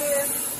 边。